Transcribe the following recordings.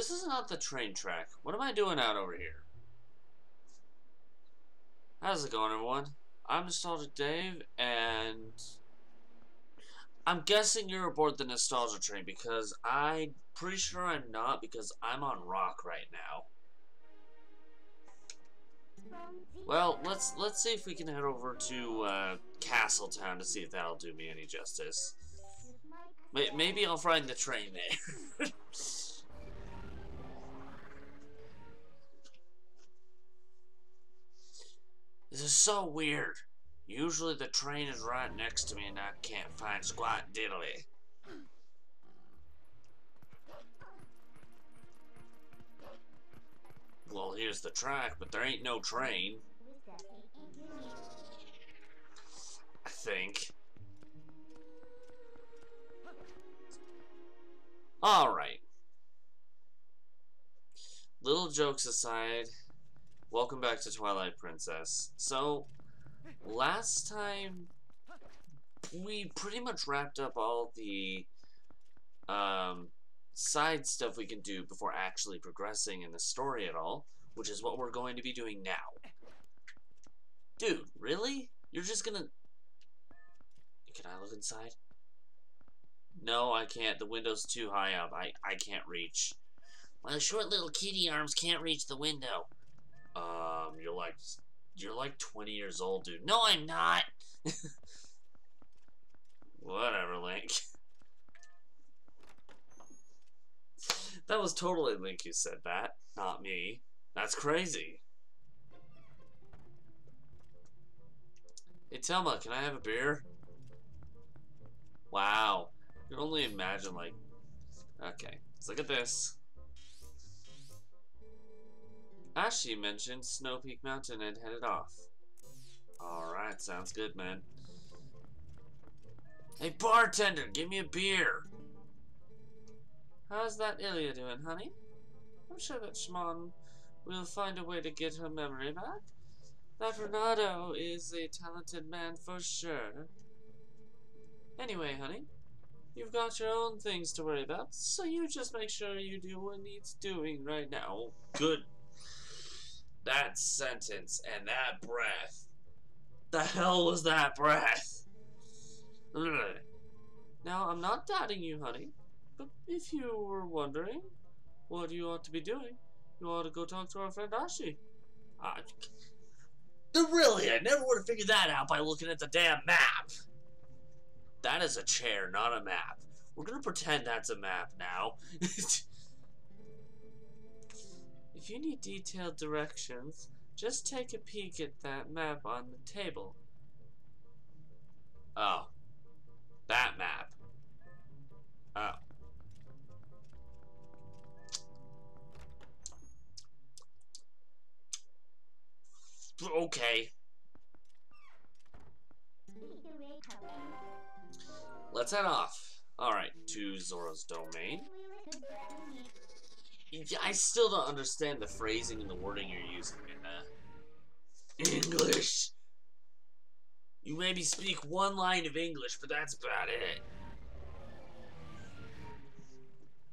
This is not the train track. What am I doing out over here? How's it going, everyone? I'm Nostalgic Dave, and I'm guessing you're aboard the Nostalgia Train because I'm pretty sure I'm not because I'm on rock right now. Well, let's let's see if we can head over to uh, Castletown to see if that'll do me any justice. Maybe I'll find the train there. this is so weird. Usually the train is right next to me and I can't find squat diddly. Well, here's the track, but there ain't no train. I think. Alright. Little jokes aside, welcome back to Twilight Princess. So, last time, we pretty much wrapped up all the um, side stuff we can do before actually progressing in the story at all, which is what we're going to be doing now. Dude, really? You're just gonna... Can I look inside? No, I can't. The window's too high up. I, I can't reach. My short little kitty arms can't reach the window. Um, you're like... You're like 20 years old, dude. No, I'm not! Whatever, Link. That was totally Link who said that, not me. That's crazy. Hey, Telma, can I have a beer? Wow. You can only imagine, like... Okay, let's look at this. Ashei mentioned Snow Peak Mountain and headed off. Alright, sounds good, man. Hey, bartender, give me a beer! How's that Ilia doing, honey? I'm sure that shaman will find a way to get her memory back. That Renado is a talented man for sure. Anyway, honey, you've got your own things to worry about, so you just make sure you do what needs doing right now. Good. That sentence and that breath. The hell was that breath? Now, I'm not doubting you, honey. But if you were wondering what you ought to be doing, you ought to go talk to our friend Ashei. Uh, really, I never would have figured that out by looking at the damn map. That is a chair, not a map. We're gonna pretend that's a map now. if you need detailed directions, just take a peek at that map on the table. Oh. That map. Oh. Okay. Let's head off. Alright, to Zora's domain. I still don't understand the phrasing and the wording you're using in English. You maybe speak one line of English, but that's about it.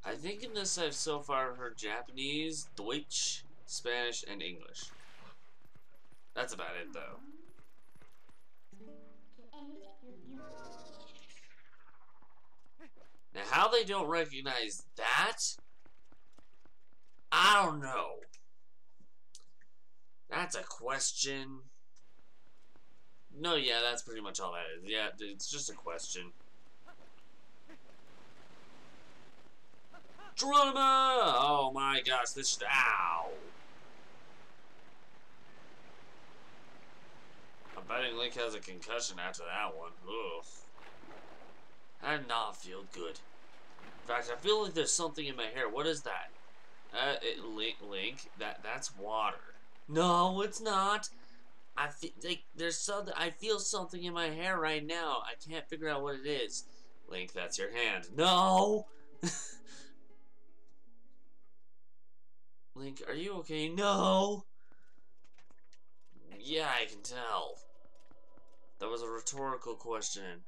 I think in this I've so far heard Japanese, Deutsch, Spanish, and English. That's about it, though. Now, how they don't recognize that, I don't know. That's a question. No, yeah, that's pretty much all that is. Yeah, it's just a question. Geronimo! Oh my gosh, this... Ow! I'm betting Link has a concussion after that one. Ugh. That did not feel good. In fact, I feel like there's something in my hair. What is that? Uh, it, Link, Link, that that's water. No, it's not. I feel like there's something. I feel something in my hair right now. I can't figure out what it is. Link, that's your hand. No. Link, are you okay? No. Yeah, I can tell. That was a rhetorical question.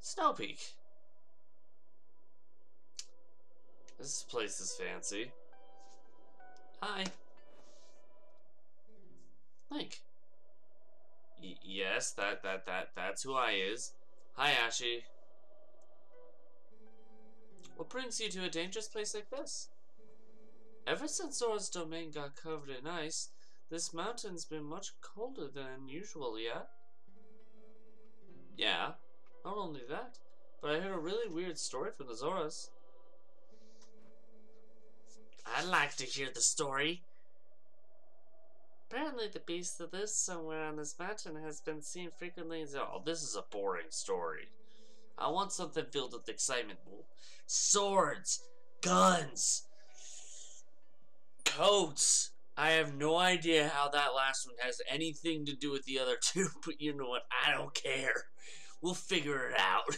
Snow Peak. This place is fancy. Hi. Link. Y yes, that that that that's who I is. Hi, Ashei. What brings you to a dangerous place like this? Ever since Zora's domain got covered in ice, this mountain's been much colder than usual, yeah? Yeah, not only that, but I heard a really weird story from the Zoras. I'd like to hear the story. Apparently the beast that lives somewhere on this mountain has been seen frequently Oh, this is a boring story. I want something filled with excitement. Swords! Guns! Coats! I have no idea how that last one has anything to do with the other two, but you know what? I don't care. We'll figure it out.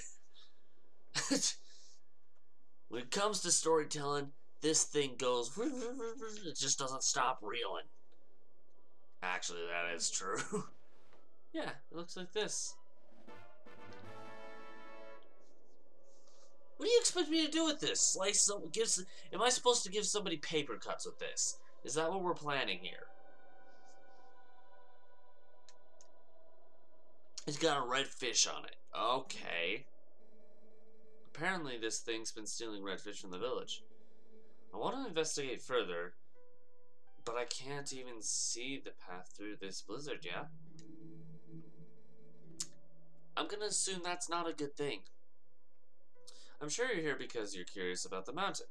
when it comes to storytelling, this thing goes, it just doesn't stop reeling. Actually, that is true. yeah, it looks like this. What do you expect me to do with this? Slice some, give, am I supposed to give somebody paper cuts with this? Is that what we're planning here? It's got a red fish on it. Okay. Apparently this thing's been stealing red fish from the village. I want to investigate further, but I can't even see the path through this blizzard, yeah? I'm gonna assume that's not a good thing. I'm sure you're here because you're curious about the mountain,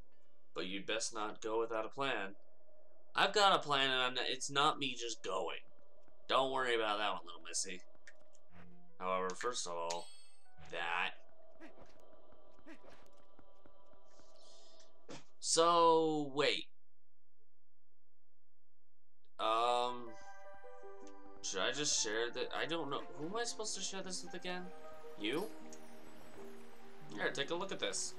but you'd best not go without a plan. I've got a plan, and not, it's not me just going. Don't worry about that one, little missy. However, first of all, that. So, wait. Um, should I just share that? I don't know. Who am I supposed to share this with again? You? Here, take a look at this.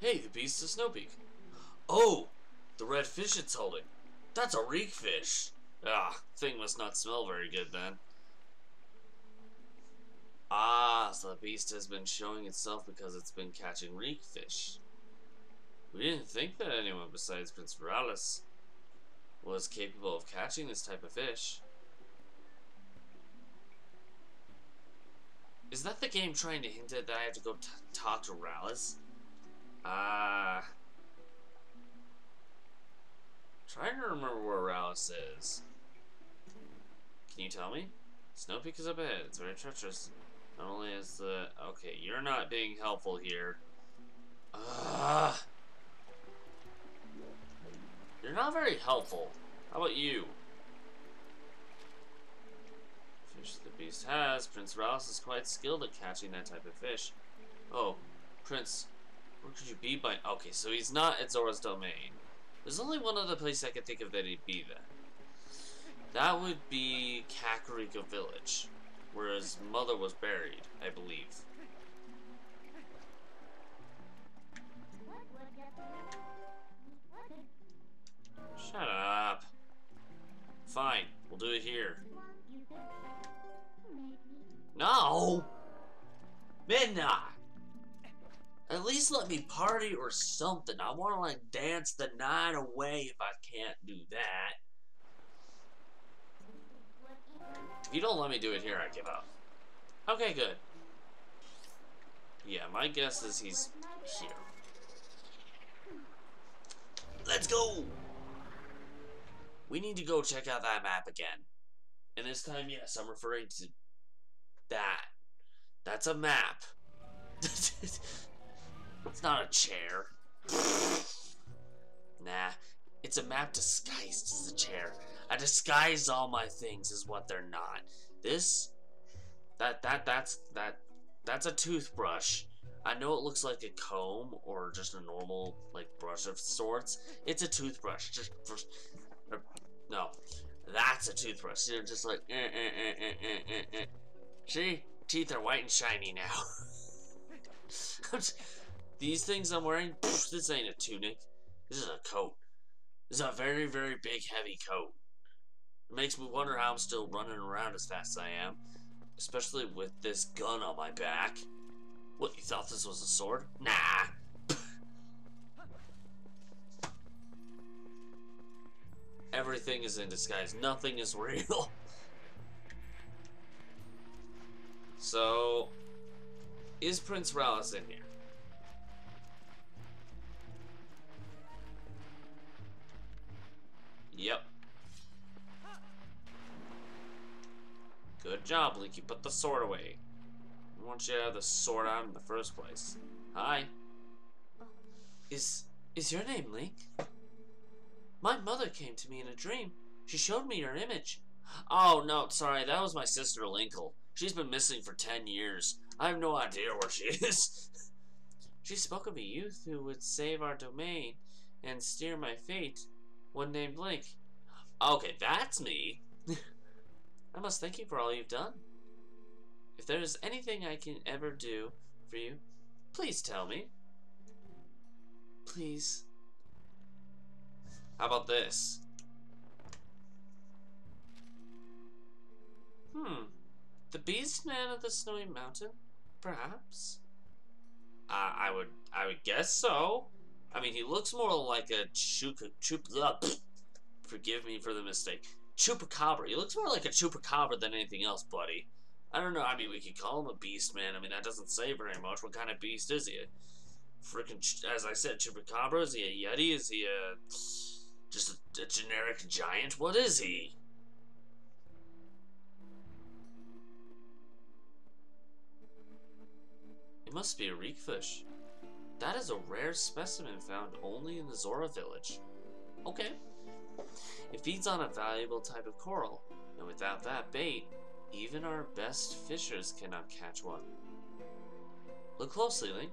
Hey, the beast of Snowpeak. Oh, the red fish it's holding. That's a reek fish. Ah, thing must not smell very good then. Ah, so the beast has been showing itself because it's been catching reek fish. We didn't think that anyone besides Prince Ralis was capable of catching this type of fish. Is that the game trying to hint at that I have to go talk to Ralis? Ah. Uh, trying to remember where Ralis is. Can you tell me? Snow Peak is up ahead. It's very treacherous. Not only is the... Okay, you're not being helpful here. Ah. You're not very helpful. How about you? Fish the beast has. Prince Ralis is quite skilled at catching that type of fish. Oh, Prince, where could you be by... Okay, so he's not at Zora's domain. There's only one other place I could think of that he'd be then. That would be Kakariko Village, where his mother was buried, I believe. Shut up. Fine, we'll do it here. No! Midnight! At least let me party or something. I want to like dance the night away if I can't do that. If you don't let me do it here, I give up. Okay, good. Yeah, my guess is he's here. Let's go! We need to go check out that map again. And this time, yes, I'm referring to that. That's a map. it's not a chair. nah, it's a map disguised as a chair. I disguise all my things as what they're not. This, that, that, that's, that, that's a toothbrush. I know it looks like a comb or just a normal, like, brush of sorts. It's a toothbrush. Just, no, that's a toothbrush. You're just like, eh, eh, eh, eh, eh, eh. See? Teeth are white and shiny now. These things I'm wearing, pff, this ain't a tunic. This is a coat. This is a very, very big, heavy coat. It makes me wonder how I'm still running around as fast as I am. Especially with this gun on my back. What, you thought this was a sword? Nah. Everything is in disguise. Nothing is real. so, is Prince Ralis in here? Yep. Good job, Link. You put the sword away. I want you to have the sword out in the first place. Hi. Oh. Is is your name Link? My mother came to me in a dream. She showed me your image. Oh, no, sorry. That was my sister Linkle. She's been missing for ten years. I have no idea where she is. she spoke of a youth who would save our domain and steer my fate. One named Link. Okay, that's me. I must thank you for all you've done. If there is anything I can ever do for you, please tell me. Please. How about this? Hmm. The Beast Man of the Snowy Mountain? Perhaps? Uh, I would I would guess so. I mean, he looks more like a chupa, chup, forgive me for the mistake. Chupacabra. He looks more like a chupacabra than anything else, buddy. I don't know. I mean, we could call him a beast, man. I mean, that doesn't say very much. What kind of beast is he? Freaking, as I said, chupacabra? Is he a yeti? Is he a just a, a generic giant? What is he? It must be a reekfish. That is a rare specimen found only in the Zora village. Okay. It feeds on a valuable type of coral, and without that bait, even our best fishers cannot catch one. Look closely, Link.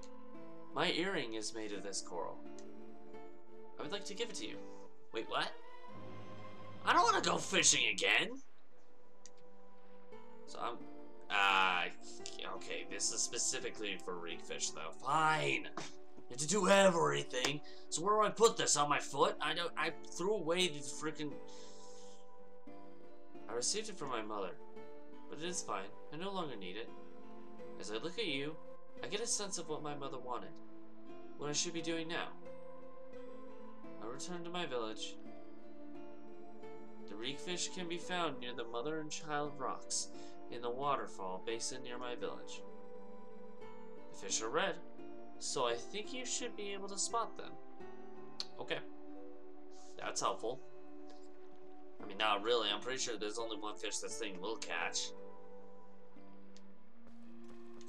My earring is made of this coral. I would like to give it to you. Wait, what? I don't want to go fishing again! So I'm... Ah, uh, okay, this is specifically for reekfish, though. Fine! You have to do everything. So where do I put this? On my foot? I don't. I threw away the freaking. I received it from my mother, but it is fine. I no longer need it. As I look at you, I get a sense of what my mother wanted. What I should be doing now. Return to my village. The reekfish can be found near the mother and child rocks in the waterfall basin near my village. The fish are red, so I think you should be able to spot them. Okay. That's helpful. I mean, not really. I'm pretty sure there's only one fish this thing will catch.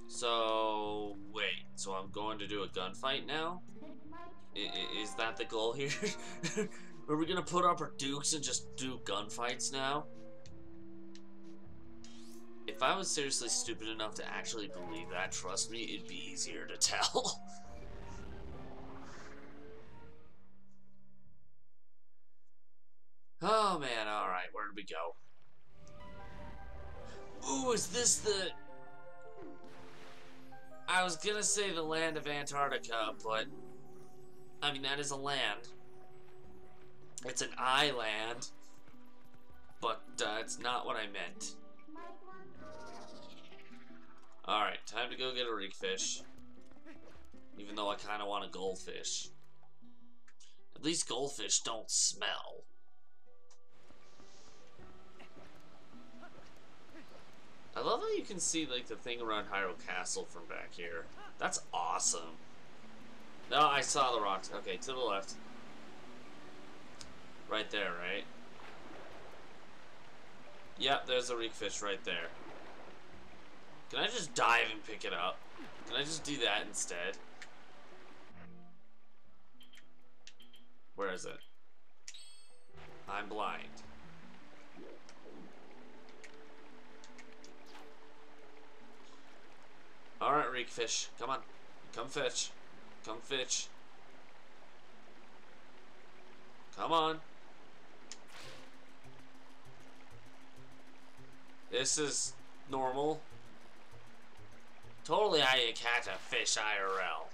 So, wait. So I'm going to do a gunfight now? Is that the goal here? Are we gonna put up our dukes and just do gunfights now? If I was seriously stupid enough to actually believe that, trust me, it'd be easier to tell. oh man, alright, where did we go? Ooh, is this the... I was gonna say the land of Antarctica, but... I mean, that is a land. It's an island. But, uh, it's not what I meant. Alright, time to go get a reekfish. Even though I kind of want a goldfish. At least goldfish don't smell. I love how you can see like the thing around Hyrule Castle from back here. That's awesome. No, I saw the rocks. Okay, to the left. Right there, right? Yep, there's a reekfish right there. Can I just dive and pick it up? Can I just do that instead? Where is it? I'm blind. Alright, Reekfish. Come on. Come fetch. Come fetch. Come on. This is normal. Totally how you catch a fish IRL.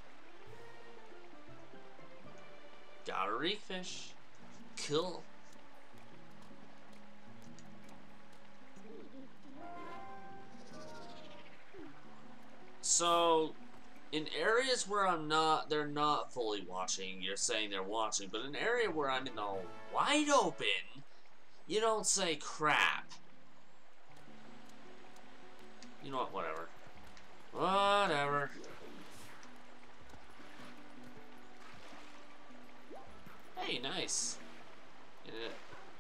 Got a reekfish. Cool. So, in areas where I'm not, they're not fully watching, you're saying they're watching, but in an area where I'm in the wide open, You don't say crap. You know what? Whatever. Whatever. Hey, nice. It,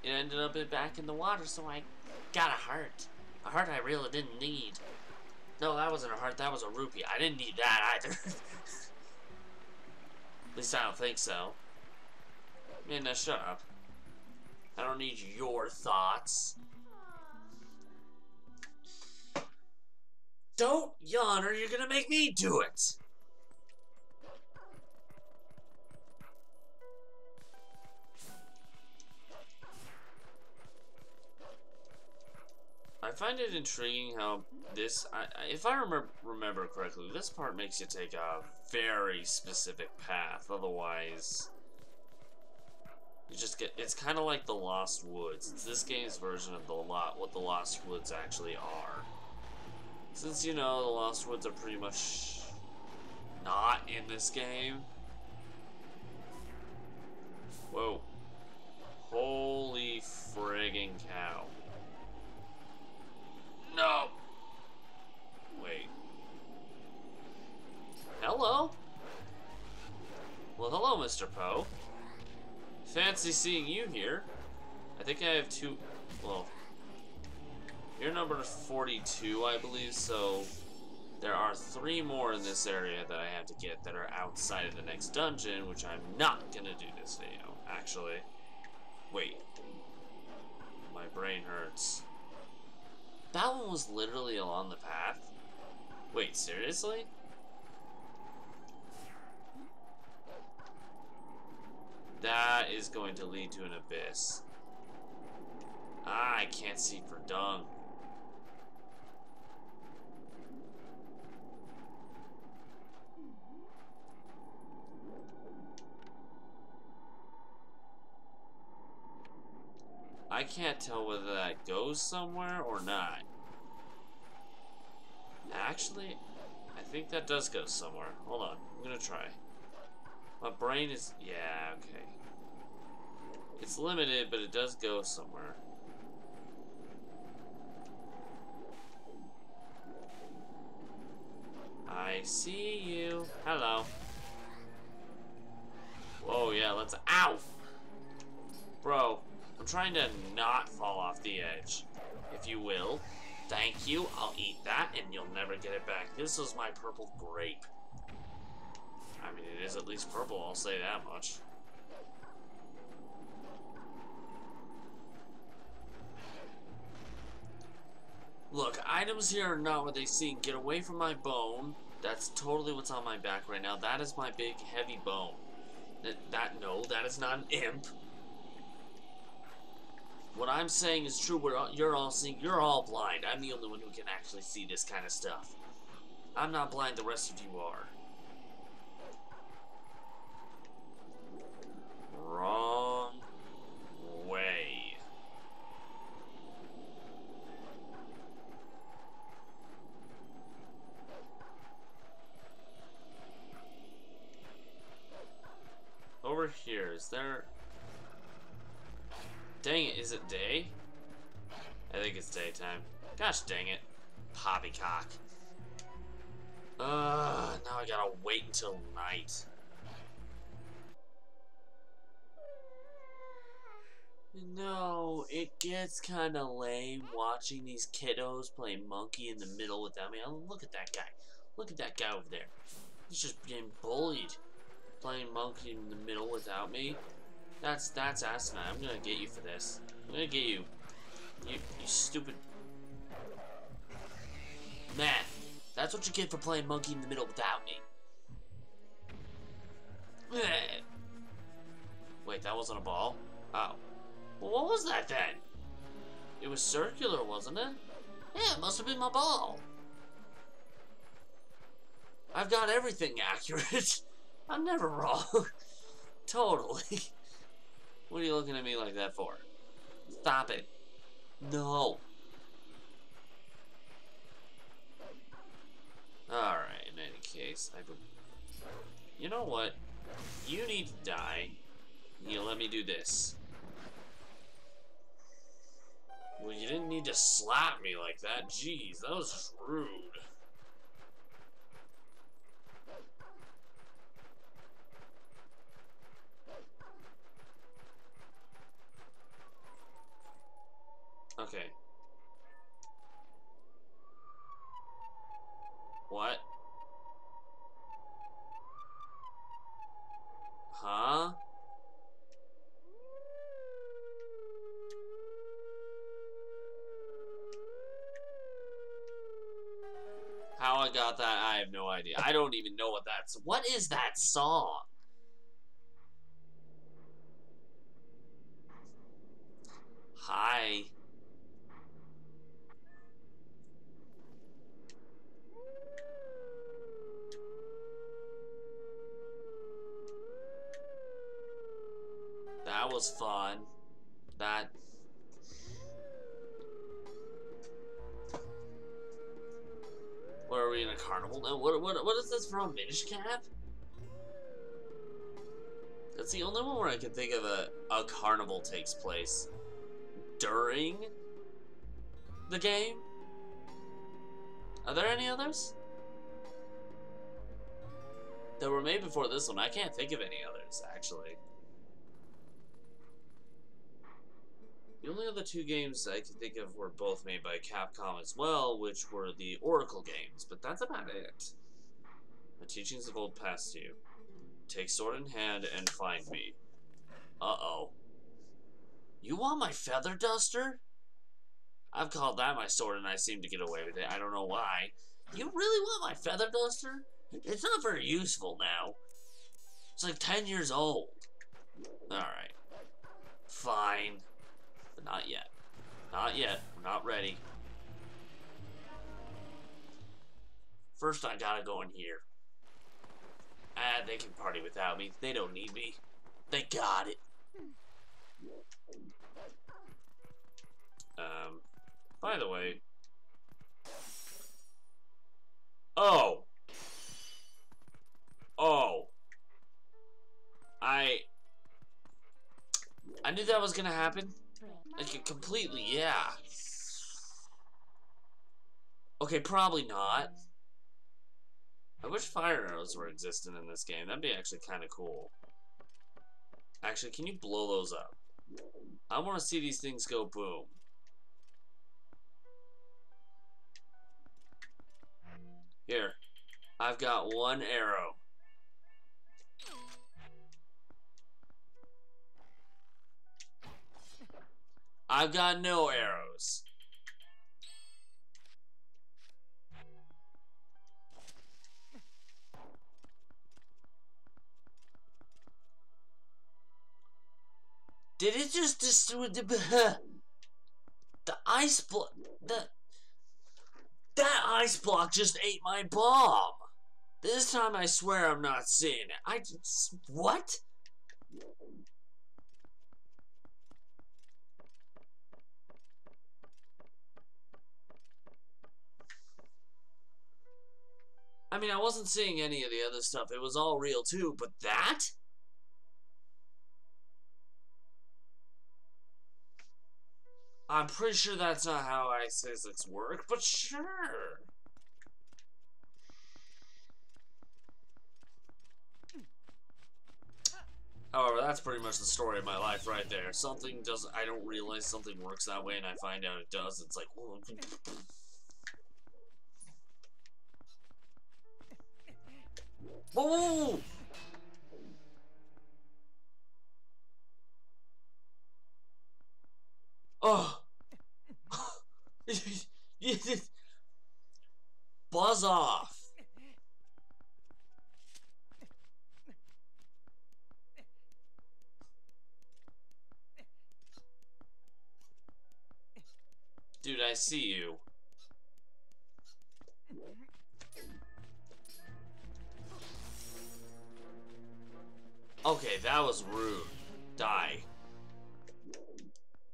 it ended up back in the water, so I got a heart. A heart I really didn't need. No, that wasn't a heart, that was a rupee. I didn't need that either. At least I don't think so. Man, now shut up. I don't need your thoughts. Don't yawn or you're gonna make me do it! I find it intriguing how this, I, if I remember, remember correctly, this part makes you take a very specific path, otherwise you just get, it's kind of like the Lost Woods. It's this game's version of the lot, what the Lost Woods actually are. Since, you know, the Lost Woods are pretty much not in this game. Whoa. Holy friggin' cow. No! Wait. Hello? Well, hello, Mr. Poe. Fancy seeing you here. I think I have two... Well... You're number 42, I believe, so... There are three more in this area that I have to get that are outside of the next dungeon, which I'm not gonna do this video, actually. Wait. My brain hurts. That one was literally along the path? Wait, seriously? That is going to lead to an abyss. Ah, I can't see for dung. Can't tell whether that goes somewhere or not. Actually, I think that does go somewhere. Hold on, I'm gonna try. My brain is... Yeah, okay. It's limited, but it does go somewhere. I see you. Hello. Whoa, yeah, let's... Ow! Bro, I'm trying to not fall off the edge. If you will. Thank you, I'll eat that, and you'll never get it back. This is my purple grape. I mean, it is at least purple, I'll say that much. Look, items here are not what they seem. Get away from my bone. That's totally what's on my back right now. That is my big, heavy bone. That, that no, that is not an imp. What I'm saying is true. You're all seeing. You're all blind. I'm the only one who can actually see this kind of stuff. I'm not blind. The rest of you are. Wrong way. Over here, is there... daytime. Gosh dang it. Poppycock. Ugh, now I gotta wait until night. No, it gets kind of lame watching these kiddos play monkey in the middle without me. Oh, look at that guy. Look at that guy over there. He's just getting bullied. Playing monkey in the middle without me. That's that's asinine. I'm gonna get you for this. I'm gonna get you. You, you stupid. Man, that's what you get for playing monkey in the middle without me. Wait, that wasn't a ball? Oh. Well, what was that then? It was circular, wasn't it? Yeah, it must have been my ball. I've got everything accurate. I'm never wrong. totally. What are you looking at me like that for? Stop it. No. Alright, in any case, I would... You know what? You need to die. You let me do this. Well, you didn't need to slap me like that. Jeez, that was rude. Okay. What? Huh? How I got that, I have no idea. I don't even know what that's. What is that song? Hi. That was fun. That What are we in a carnival now? What what what is this from? Minish Cap? That's the only one where I can think of a a carnival takes place during the game. Are there any others? That were made before this one. I can't think of any others, actually. The only other two games I can think of were both made by Capcom as well, which were the Oracle games, but that's about it. The teachings have old past you. Take sword in hand and find me. Uh-oh. You want my feather duster? I've called that my sword and I seem to get away with it. I don't know why. You really want my feather duster? It's not very useful now. It's like 10 years old. Alright. Fine. Not yet. Not yet. We're not ready. First, I gotta go in here. Ah, they can party without me. They don't need me. They got it. Um, by the way. Oh! Oh! I... I knew that was gonna happen. Like, completely, yeah. Okay, probably not. I wish fire arrows were existent in this game. That'd be actually kind of cool. Actually, can you blow those up? I want to see these things go boom. Here. I've got one arrow. I've got no arrows. Did it just destroy the the ice block? The that ice block just ate my bomb. This time I swear I'm not seeing it. I just what? I mean, I wasn't seeing any of the other stuff. It was all real too, but that? I'm pretty sure that's not how I says it's work, but sure. However, that's pretty much the story of my life right there. Something doesn't, I don't realize something works that way, and I find out it does. It's like, Whoa, whoa, whoa. Oh. Buzz off. Dude, I see you. Okay, that was rude. Die.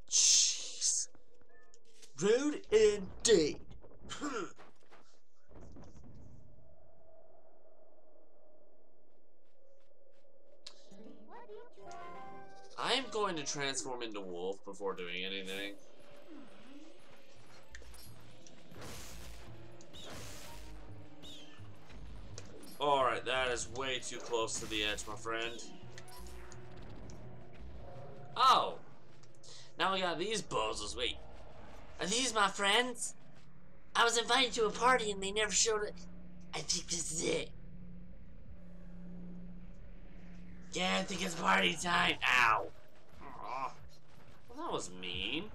Jeez. Rude indeed. I'm going to transform into wolf before doing anything. Alright, that is way too close to the edge, my friend. Oh! Now we got these bozos. Wait. Are these my friends? I was invited to a party and they never showed it. I think this is it. Yeah, I think it's party time. Ow. Well, that was mean.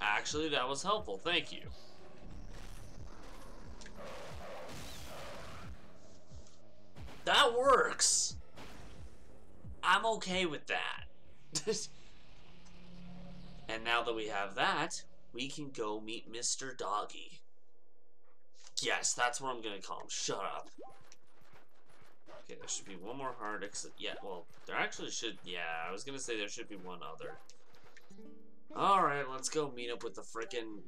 Actually, that was helpful. Thank you. That works. I'm okay with that. and now that we have that, we can go meet Mr. Doggy. Yes, that's what I'm gonna call him. Shut up. Okay, there should be one more hard exit. Yeah, well, there actually should. Yeah, I was gonna say there should be one other. Alright, let's go meet up with the frickin'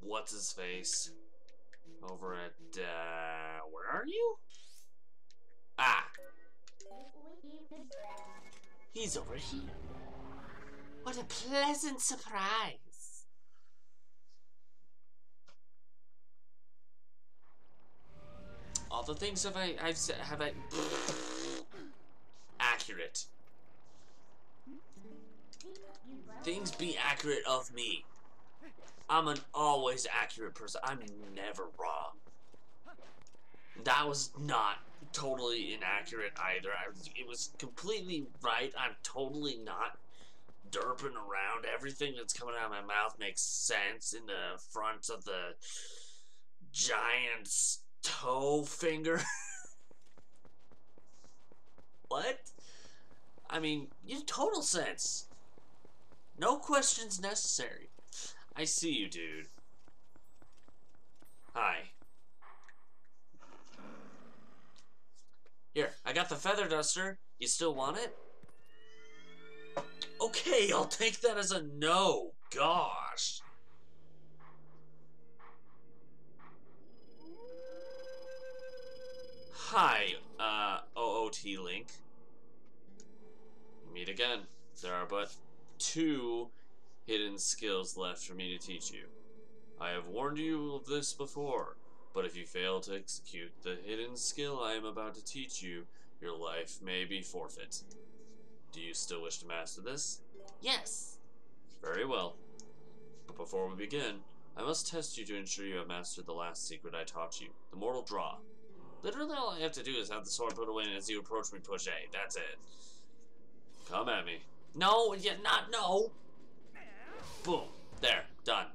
what's his face over at uh where are you? He's over here. What a pleasant surprise. All the things have I I've said have I accurate. Things be accurate of me. I'm an always accurate person. I'm never wrong. That was not totally inaccurate either. I, it was completely right. I'm totally not derping around. Everything that's coming out of my mouth makes sense in the front of the giant's toe finger. what? I mean, you total sense. No questions necessary. I see you, dude. Hi. Here, I got the feather duster. You still want it? Okay, I'll take that as a no. Gosh. Hi, uh, OOT Link. Meet again. There are but two hidden skills left for me to teach you. I have warned you of this before, but if you fail to execute the hidden skill I am about to teach you, your life may be forfeit. Do you still wish to master this? Yes. Very well. But before we begin, I must test you to ensure you have mastered the last secret I taught you, the mortal draw. Literally all I have to do is have the sword put away and as you approach me push A. That's it. Come at me. No, yeah, not no. Boom. There. Done.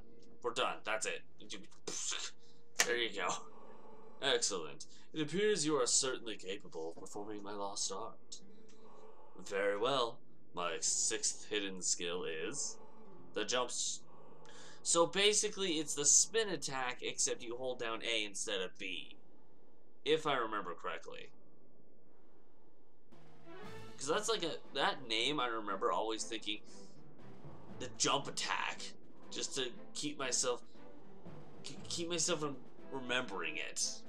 We're done. That's it. There you go. Excellent. It appears you are certainly capable of performing my lost art. Very well. My sixth hidden skill is the jumps. So basically, it's the spin attack, except you hold down A instead of B. If I remember correctly. Because that's like a, that name I remember always thinking, the jump attack. Just to keep myself, keep myself from remembering it.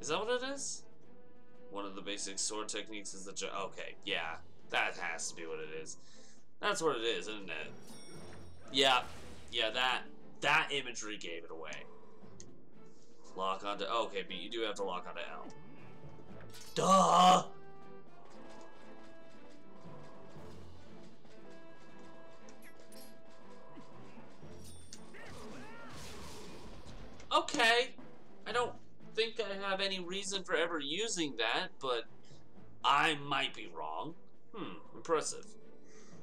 Is that what it is? One of the basic sword techniques is the. Okay, yeah. That has to be what it is. That's what it is, isn't it? Yeah. Yeah, that, that imagery gave it away. Lock onto, okay, but you do have to lock onto L. Duh! Okay. I don't think I have any reason for ever using that, but I might be wrong. Hmm, impressive.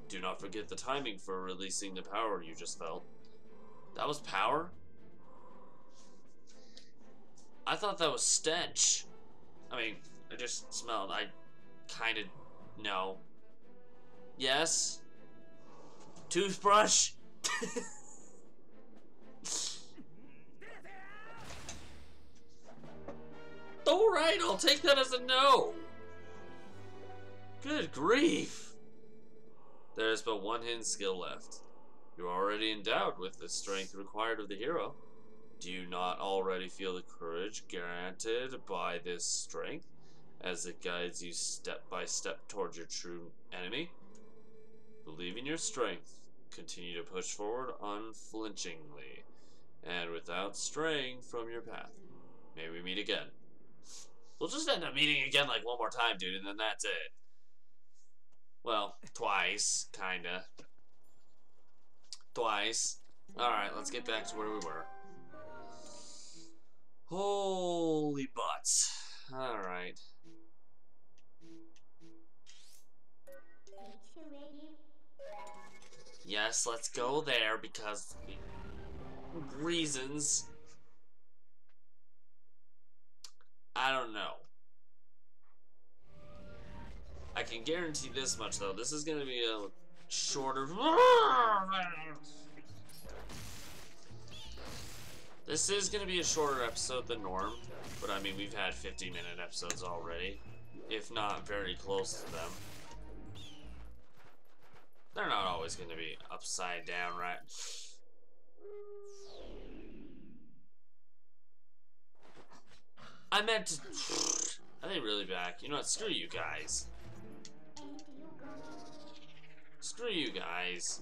Do not forget the timing for releasing the power you just felt. That was power? I thought that was stench. I mean, I just smelled. I kind of know. Yes? Toothbrush? Alright, I'll take that as a no. Good grief. There is but one hidden skill left. You are already endowed with the strength required of the hero. Do you not already feel the courage granted by this strength as it guides you step by step towards your true enemy? Believe in your strength. Continue to push forward unflinchingly. and without straying from your path. May we meet again. We'll just end up meeting again like one more time, dude, and then that's it. Well, twice, kinda. Twice. Alright, let's get back to where we were. Holy butts. Alright. Yes, let's go there because reasons. I don't know. I can guarantee this much though. This is gonna be a shorter. This is gonna be a shorter episode than norm, but I mean we've had 50 minute episodes already, if not very close to them. They're not always gonna be upside down, right? I meant to... Are they really back? You know what? Screw you guys. Screw you guys.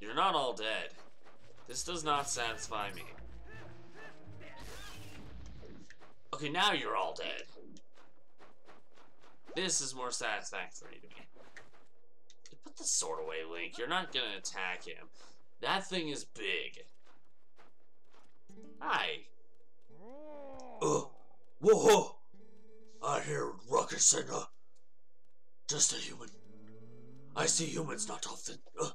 You're not all dead. This does not satisfy me. Okay, now you're all dead. This is more satisfactory to me. Put the sword away, Link. You're not gonna attack him. That thing is big. Hi. Uh, whoa! I hear ruckus and, uh, just a human. I see humans not often. Uh,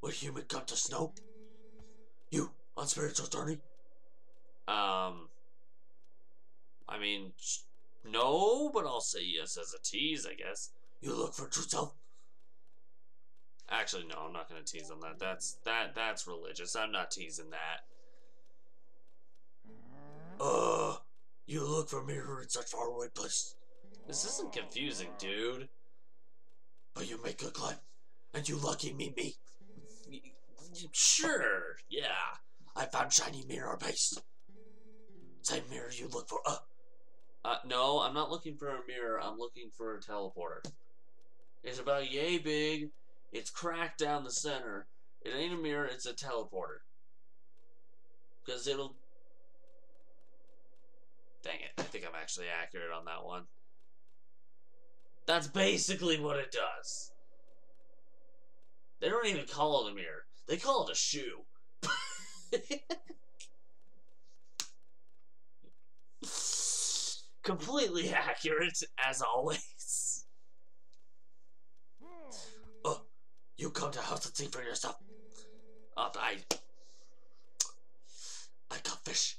what human got to snow? You, on spiritual journey? Um, I mean, no, but I'll say yes as a tease, I guess. You look for true self? Actually, no, I'm not gonna tease on that. That's that that's religious. I'm not teasing that. Uh, you look for mirror in such faraway place. This isn't confusing, dude. But you make good climb, and you lucky me me. Sure, yeah. I found shiny mirror base. Same mirror you look for. Uh, Uh, no, I'm not looking for a mirror. I'm looking for a teleporter. It's about yay big. It's cracked down the center. It ain't a mirror. It's a teleporter. Because it'll. Dang it! I think I'm actually accurate on that one. That's basically what it does. They don't even call it a mirror. They call it a shoe. Completely accurate, as always. uh, you come to house and see for yourself. Uh, I, I got fish.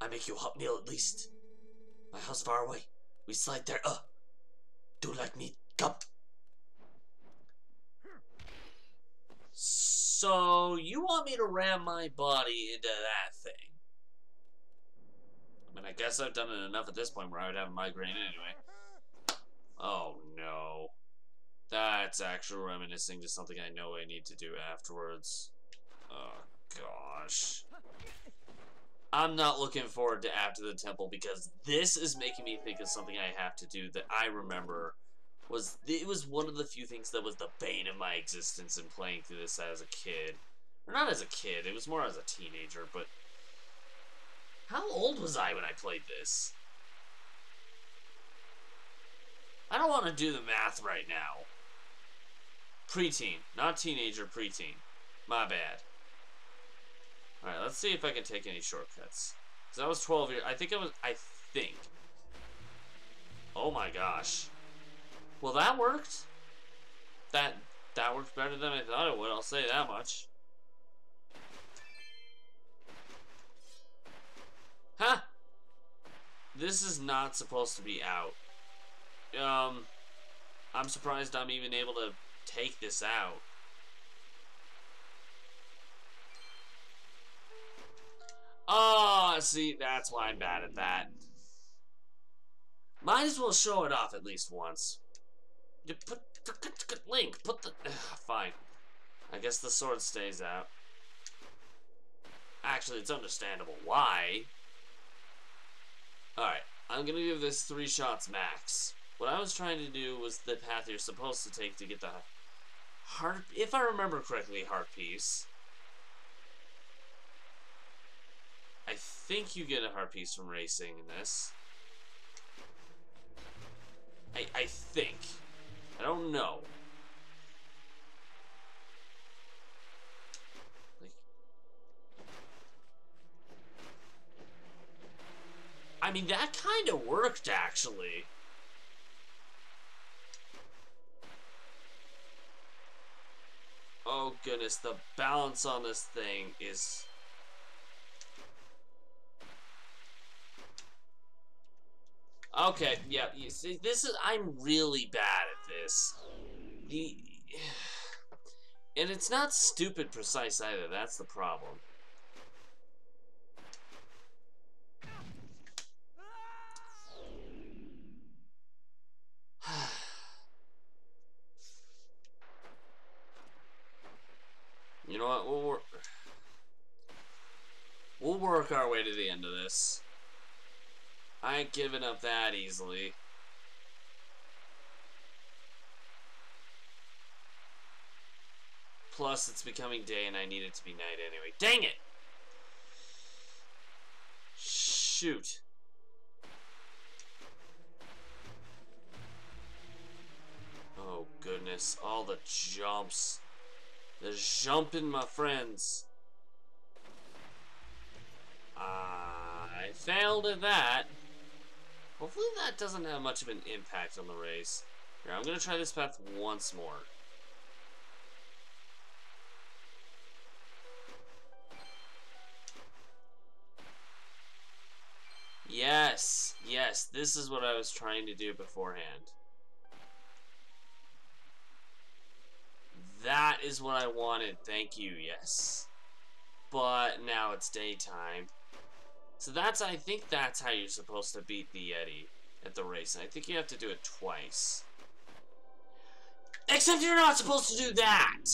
I make you hot meal at least. My house far away. We slide there. Uh, do like me. Come. so you want me to ram my body into that thing? I mean, I guess I've done it enough at this point where I would have a migraine anyway. Oh no. That's actually reminiscing to something I know I need to do afterwards. Oh gosh. I'm not looking forward to After the Temple because this is making me think of something I have to do that I remember was it was one of the few things that was the bane of my existence in playing through this as a kid. Or not as a kid, it was more as a teenager, but how old was I when I played this? I don't want to do the math right now. Preteen, not teenager, preteen. My bad. Alright, let's see if I can take any shortcuts. Because I was 12 years... I think I was... I think. Oh my gosh. Well, that worked. That that worked better than I thought it would, I'll say that much. Huh! This is not supposed to be out. Um, I'm surprised I'm even able to take this out. Oh, see, that's why I'm bad at that. Might as well show it off at least once. You put, Link, put the, ugh, fine. I guess the sword stays out. Actually, it's understandable why. Alright, I'm gonna give this three shots max. What I was trying to do was the path you're supposed to take to get the Heart, if I remember correctly, heart piece. I think you get a heart piece from racing in this. I, I think. I don't know. Like, I mean, that kind of worked, actually. Oh goodness, the balance on this thing is Okay, yeah, you see, this is, I'm really bad at this. The, and it's not stupid precise either, that's the problem. You know what, we'll work, we'll work our way to the end of this. I ain't giving up that easily. Plus, it's becoming day and I need it to be night anyway. Dang it! Shoot. Oh, goodness. All the jumps. The jumping, my friends. Uh, I failed at that. Hopefully that doesn't have much of an impact on the race. Here, I'm going to try this path once more. Yes, yes, this is what I was trying to do beforehand. That is what I wanted, thank you, yes. But now it's daytime. So that's, I think that's how you're supposed to beat the Yeti at the race. And I think you have to do it twice. Except you're not supposed to do that!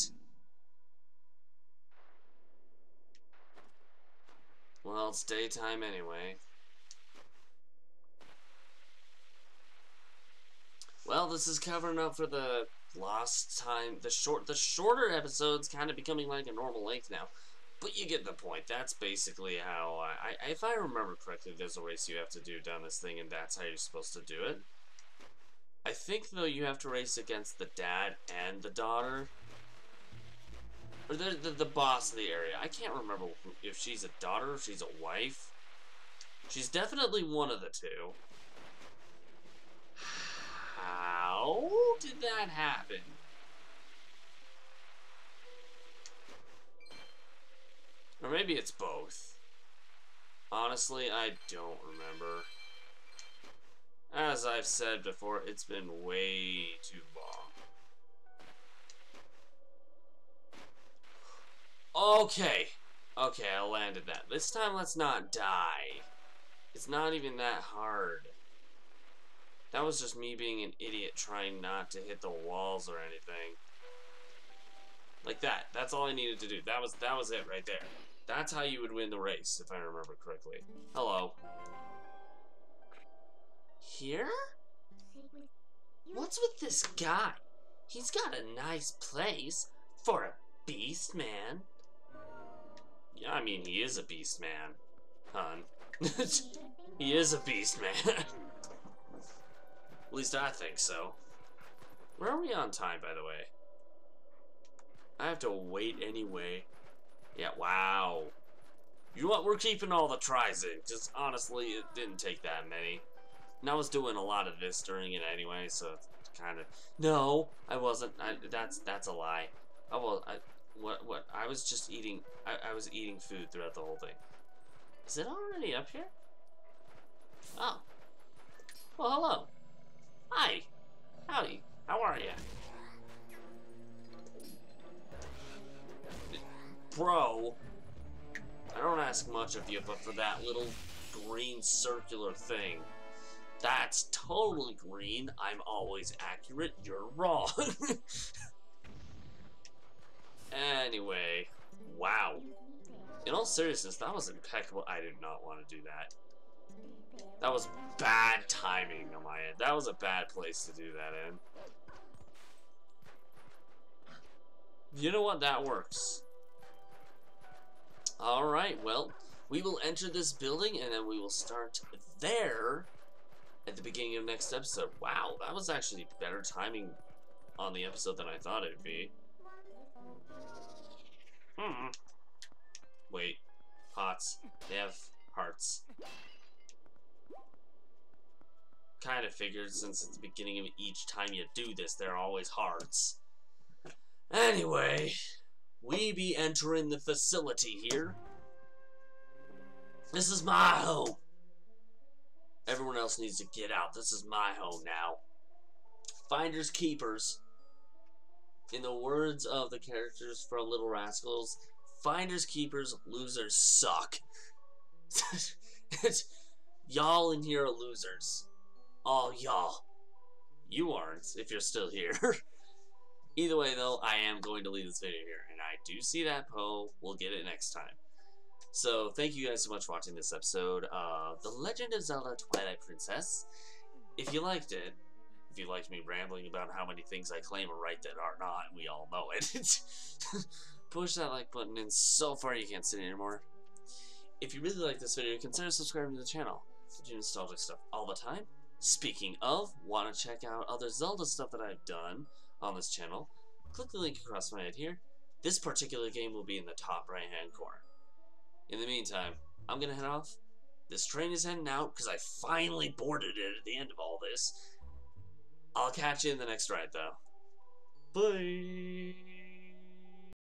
Well, it's daytime anyway. Well, this is covering up for the lost time. The short, the shorter episodes kind of becoming like a normal length now. But you get the point. That's basically how I, I, if I remember correctly, there's a race you have to do down this thing, and that's how you're supposed to do it. I think though you have to race against the dad and the daughter, or the the, the boss of the area. I can't remember if she's a daughter, if she's a wife. She's definitely one of the two. Ah. How did that happen? Or maybe it's both. Honestly, I don't remember. As I've said before, it's been way too long. Okay. Okay, I landed that. This time, let's not die. It's not even that hard. That was just me being an idiot trying not to hit the walls or anything. Like that. That's all I needed to do. That was that was it right there. That's how you would win the race, if I remember correctly. Hello. Here? What's with this guy? He's got a nice place for a beast man. Yeah, I mean, he is a beast man, hun. he is a beast man. At least I think so. Where are we on time, by the way? I have to wait anyway. Yeah, wow. You know what? We're keeping all the tries in, because honestly, it didn't take that many. And I was doing a lot of this during it anyway, so it's kind of... No, I wasn't. I, that's that's a lie. I was... I, what, what? I was just eating... I, I was eating food throughout the whole thing. Is it already up here? Oh. Well, hello. Hi. Howdy. How are you? Bro, I don't ask much of you, but for that little green circular thing, that's totally green. I'm always accurate. You're wrong. anyway, wow. In all seriousness, that was impeccable. I did not want to do that. That was bad timing on my end. That was a bad place to do that in. You know what? That works. Alright, well, we will enter this building and then we will start there at the beginning of next episode. Wow, that was actually better timing on the episode than I thought it would be. Hmm. Wait. Pots. They have hearts. Kind of figured since it's the beginning of each time you do this, there are always hearts. Anyway, we be entering the facility here. This is my home. Everyone else needs to get out. This is my home now. Finders keepers. In the words of the characters from Little Rascals, finders keepers, losers suck. y'all in here are losers. All y'all. You aren't, if you're still here. Either way, though, I am going to leave this video here, and I do see that Poe. We'll get it next time. So, thank you guys so much for watching this episode of The Legend of Zelda Twilight Princess. If you liked it, if you liked me rambling about how many things I claim are right that are not, we all know it, push that like button and so far you can't sit anymore. If you really like this video, consider subscribing to the channel. I do nostalgic stuff all the time. Speaking of, want to check out other Zelda stuff that I've done on this channel, click the link across my head here. This particular game will be in the top right hand corner. In the meantime, I'm gonna head off. This train is heading out because I finally boarded it at the end of all this. I'll catch you in the next ride, though. Bye!